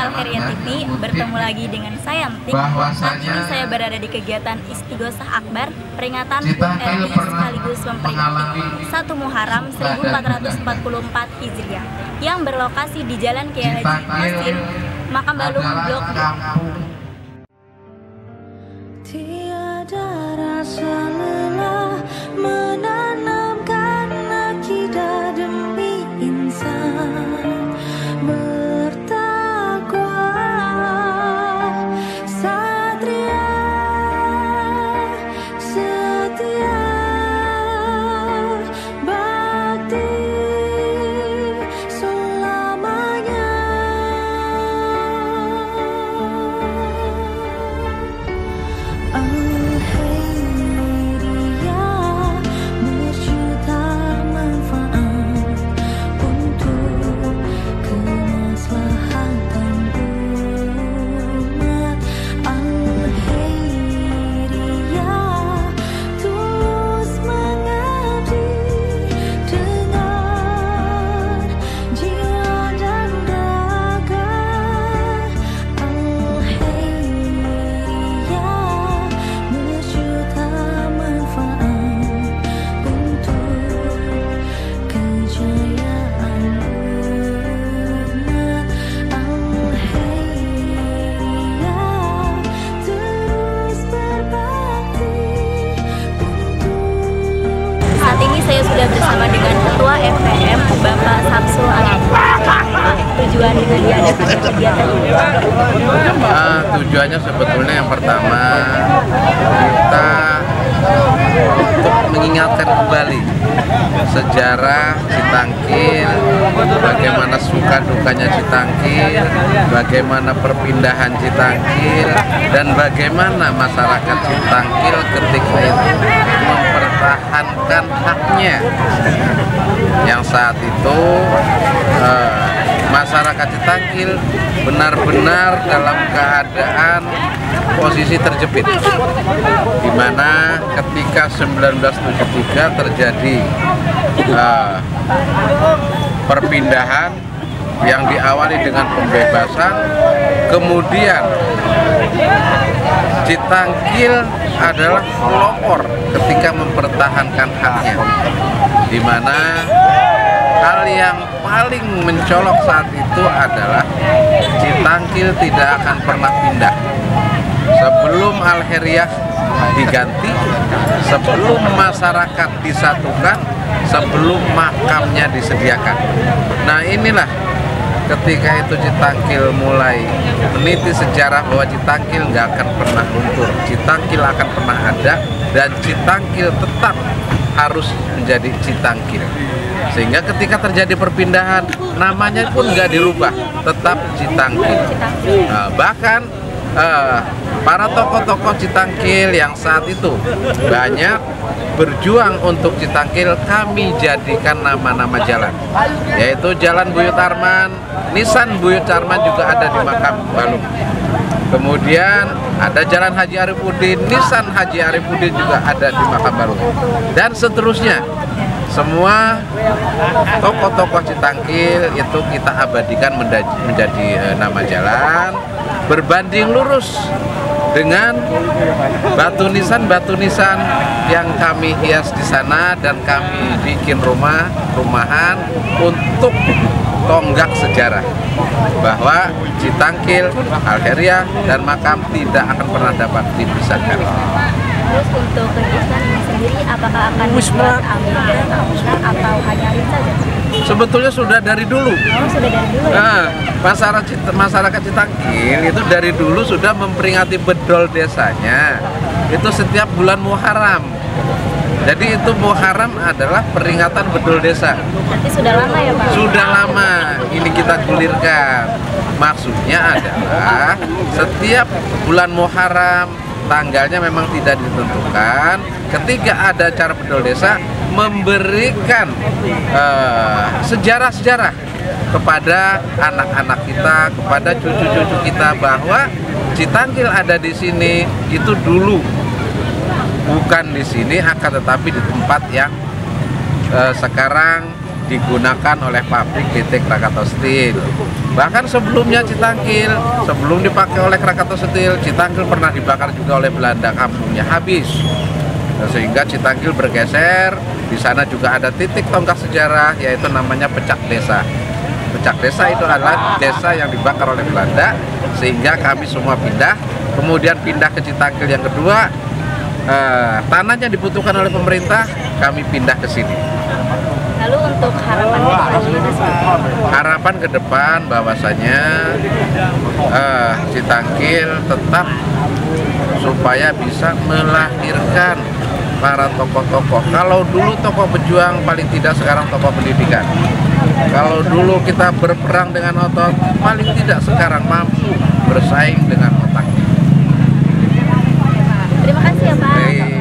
Alheria TV bertemu lagi dengan saya Antik. Saat ini saya berada di kegiatan Istighosah Akbar peringatan RI sekaligus memperingati 1 Muharram 1444 Hijriah yang berlokasi di Jalan Kiai Haji Musin, Makam Balung, Blok. Tiada rasa bersama dengan Ketua FPM Bapak Samsul Ali. Tujuan dengan diadakannya kegiatan ini Ah, tujuannya sebetulnya yang pertama kita untuk mengingatkan kembali sejarah Citangkil, bagaimana suka dukanya Citangkil, bagaimana perpindahan Citangkil, dan bagaimana masyarakat Citangkil ketika itu mempertahankan haknya. Yang saat itu eh, masyarakat Citangkil benar-benar dalam keadaan posisi terjepit. Di mana ketika 1973 terjadi eh, perpindahan yang diawali dengan pembebasan kemudian Citangkil adalah pelopor ketika mempertahankan haknya. Di mana hal yang paling mencolok saat itu adalah Citangkil tidak akan pernah pindah. Sebelum Alheriah diganti sebelum masyarakat disatukan sebelum makamnya disediakan. Nah inilah ketika itu Citangkil mulai meniti sejarah bahwa Citangkil nggak akan pernah luntur. Citangkil akan pernah ada dan Citangkil tetap harus menjadi Citangkil. Sehingga ketika terjadi perpindahan namanya pun nggak dirubah tetap Citangkil. Nah, bahkan eh, para tokoh-tokoh Citangkil yang saat itu banyak berjuang untuk Citangkil kami jadikan nama-nama jalan yaitu Jalan Buyut Arman, Nisan Buyut Arman juga ada di Makam Balung. Kemudian ada Jalan Haji Arifudin, Nisan Haji Arifudin juga ada di Makam Balung. Dan seterusnya semua tokoh-tokoh Citangkil itu kita abadikan menjadi, menjadi eh, nama jalan berbanding lurus dengan batu nisan batu nisan yang kami hias di sana dan kami bikin rumah rumahan untuk tonggak sejarah bahwa Citangkil, Alheria dan makam tidak akan pernah dapat dipisahkan. Terus untuk kegiatan ini sendiri apakah akan dibuat atau hanya saja? Sebetulnya sudah dari dulu. Oh sudah dari dulu ya? Nah, masyarakat Cit- masyarakat Citangkil itu dari dulu sudah memperingati bedol desanya itu setiap bulan Muharram. Jadi itu Muharram adalah peringatan bedol desa. Berarti sudah lama ya Pak? Sudah lama ini kita gulirkan. Maksudnya adalah setiap bulan Muharram tanggalnya memang tidak ditentukan. Ketika ada acara bedol desa memberikan eh, sejarah-sejarah kepada anak-anak kita, kepada cucu-cucu kita bahwa Citangkil ada di sini itu dulu bukan di sini akan tetapi di tempat yang eh, sekarang digunakan oleh pabrik PT Krakatau Steel. Bahkan sebelumnya Citangkil, sebelum dipakai oleh Krakatau Steel, Citangkil pernah dibakar juga oleh Belanda, kampungnya habis. Nah, sehingga Citangkil bergeser, di sana juga ada titik tonggak sejarah yaitu namanya Pecak Desa. Pecak Desa itu adalah desa yang dibakar oleh Belanda sehingga kami semua pindah, kemudian pindah ke Citangkil yang kedua. eh, tanahnya dibutuhkan oleh pemerintah, kami pindah ke sini. Lalu untuk harapan gimana sih? harapan ke depan bahwasanya eh, Citangkil tetap supaya bisa melahirkan para tokoh-tokoh. Kalau dulu tokoh pejuang paling tidak sekarang tokoh pendidikan. Kalau dulu kita berperang dengan otot, paling tidak sekarang mampu bersaing dengan otak. Terima kasih ya Pak. Baik.